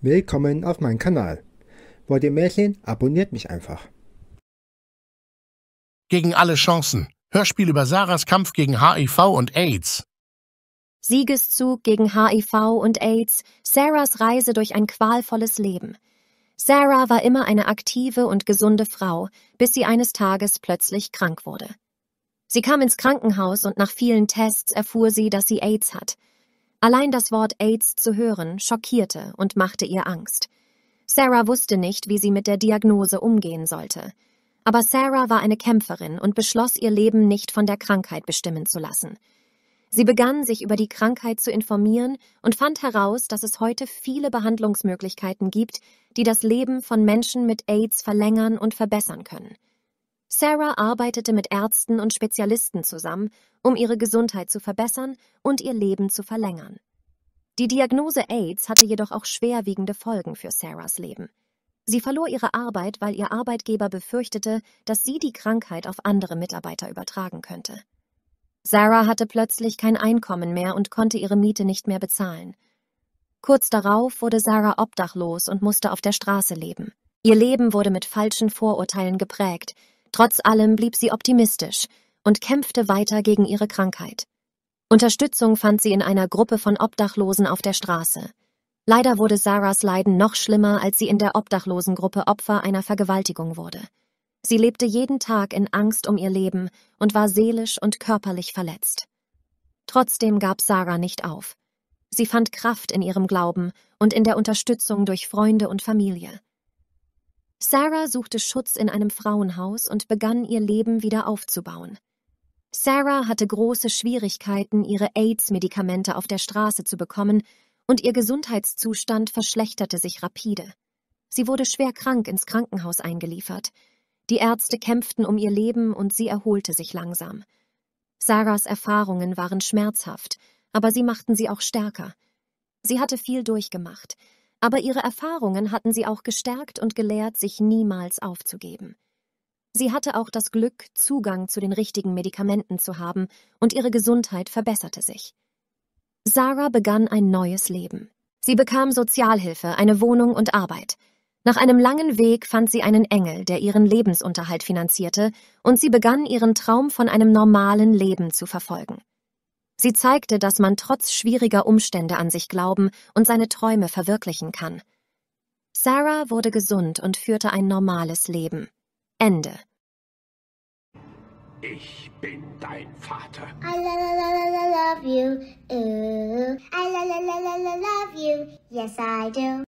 Willkommen auf meinem Kanal. Wollt ihr mehr sehen? Abonniert mich einfach. Gegen alle Chancen. Hörspiel über Sarahs Kampf gegen HIV und AIDS. Siegeszug gegen HIV und AIDS, Sarahs Reise durch ein qualvolles Leben. Sarah war immer eine aktive und gesunde Frau, bis sie eines Tages plötzlich krank wurde. Sie kam ins Krankenhaus und nach vielen Tests erfuhr sie, dass sie AIDS hat. Allein das Wort AIDS zu hören schockierte und machte ihr Angst. Sarah wusste nicht, wie sie mit der Diagnose umgehen sollte. Aber Sarah war eine Kämpferin und beschloss, ihr Leben nicht von der Krankheit bestimmen zu lassen. Sie begann, sich über die Krankheit zu informieren und fand heraus, dass es heute viele Behandlungsmöglichkeiten gibt, die das Leben von Menschen mit AIDS verlängern und verbessern können. Sarah arbeitete mit Ärzten und Spezialisten zusammen, um ihre Gesundheit zu verbessern und ihr Leben zu verlängern. Die Diagnose AIDS hatte jedoch auch schwerwiegende Folgen für Sarahs Leben. Sie verlor ihre Arbeit, weil ihr Arbeitgeber befürchtete, dass sie die Krankheit auf andere Mitarbeiter übertragen könnte. Sarah hatte plötzlich kein Einkommen mehr und konnte ihre Miete nicht mehr bezahlen. Kurz darauf wurde Sarah obdachlos und musste auf der Straße leben. Ihr Leben wurde mit falschen Vorurteilen geprägt. Trotz allem blieb sie optimistisch und kämpfte weiter gegen ihre Krankheit. Unterstützung fand sie in einer Gruppe von Obdachlosen auf der Straße. Leider wurde Sarahs Leiden noch schlimmer, als sie in der Obdachlosengruppe Opfer einer Vergewaltigung wurde. Sie lebte jeden Tag in Angst um ihr Leben und war seelisch und körperlich verletzt. Trotzdem gab Sarah nicht auf. Sie fand Kraft in ihrem Glauben und in der Unterstützung durch Freunde und Familie. Sarah suchte Schutz in einem Frauenhaus und begann ihr Leben wieder aufzubauen. Sarah hatte große Schwierigkeiten, ihre AIDS-Medikamente auf der Straße zu bekommen, und ihr Gesundheitszustand verschlechterte sich rapide. Sie wurde schwer krank ins Krankenhaus eingeliefert. Die Ärzte kämpften um ihr Leben und sie erholte sich langsam. Sarahs Erfahrungen waren schmerzhaft, aber sie machten sie auch stärker. Sie hatte viel durchgemacht, aber ihre Erfahrungen hatten sie auch gestärkt und gelehrt, sich niemals aufzugeben. Sie hatte auch das Glück, Zugang zu den richtigen Medikamenten zu haben, und ihre Gesundheit verbesserte sich. Sarah begann ein neues Leben. Sie bekam Sozialhilfe, eine Wohnung und Arbeit. Nach einem langen Weg fand sie einen Engel, der ihren Lebensunterhalt finanzierte, und sie begann ihren Traum von einem normalen Leben zu verfolgen. Sie zeigte, dass man trotz schwieriger Umstände an sich glauben und seine Träume verwirklichen kann. Sarah wurde gesund und führte ein normales Leben. Ende. Ich bin dein Vater. I lo lo lo lo love you. Ooh. I lo lo lo lo love you. Yes, I do.